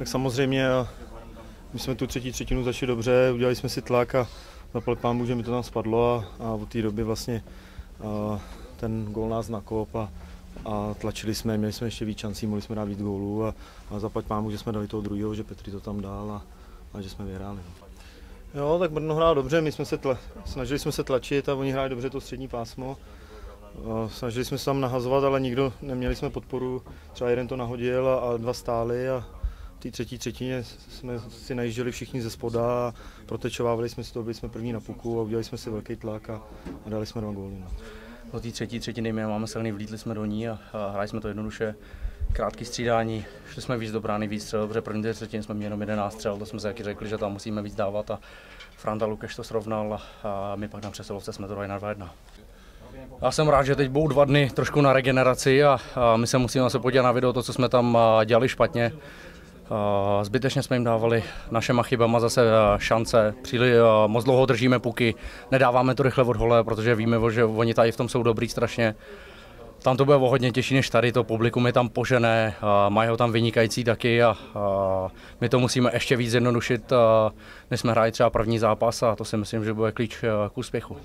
Tak samozřejmě my jsme tu třetí třetinu začali dobře, udělali jsme si tlak a zaplať pán že mi to tam spadlo a, a od té doby vlastně a, ten gól nás nakop a, a tlačili jsme, měli jsme ještě víc šancí, mohli jsme dát víc gólů a, a zaplať pán že jsme dali toho druhého, že Petri to tam dal a, a že jsme vyhráli. Jo, tak Brno hrál dobře, my jsme se tla, snažili jsme se tlačit a oni hráli dobře to střední pásmo. Snažili jsme se tam nahazovat, ale nikdo, neměli jsme podporu, třeba jeden to nahodil a, a dva stáli a té třetí třetině jsme si najížděli všichni ze spoda a protečovávali jsme si to, byli jsme první na puku a udělali jsme si velký tlak a, a dali jsme dva góly. No. Do té třetí třetiny my máme silný, vlítli jsme do ní a, a hráli jsme to jednoduše krátký střídání, šli jsme víc do brány, víc střel, protože první třetině jsme měli jenom jeden nástřel, to jsme si taky řekli, že tam musíme víc dávat a Franta Lukeš to srovnal a, my pak na přesilovce jsme to dali na 2-1. Já jsem rád, že teď budou dva dny trošku na regeneraci a, a my se musíme se podívat na video, to, co jsme tam dělali špatně. A zbytečně jsme jim dávali našema chybama zase šance, příliš moc dlouho držíme puky, nedáváme to rychle od hole, protože víme, že oni tady v tom jsou dobrý strašně. Tam to bude o hodně těžší než tady, to publikum je tam požené, mají ho tam vynikající taky a my to musíme ještě víc zjednodušit, než jsme hráli třeba první zápas a to si myslím, že bude klíč k úspěchu.